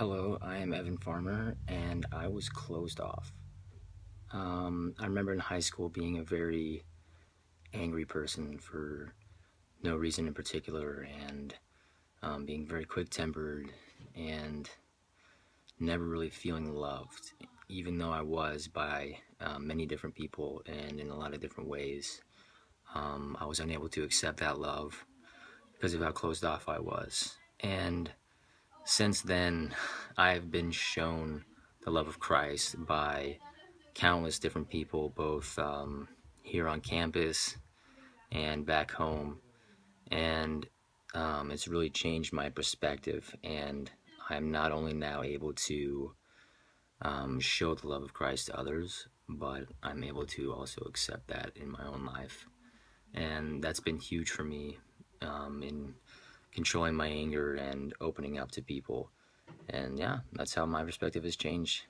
Hello, I am Evan Farmer, and I was closed off. Um, I remember in high school being a very angry person for no reason in particular, and um, being very quick tempered, and never really feeling loved, even though I was by uh, many different people and in a lot of different ways. Um, I was unable to accept that love because of how closed off I was. And since then, I've been shown the love of Christ by countless different people, both um, here on campus and back home. And um, it's really changed my perspective. And I'm not only now able to um, show the love of Christ to others, but I'm able to also accept that in my own life. And that's been huge for me um, in controlling my anger and opening up to people. And yeah, that's how my perspective has changed.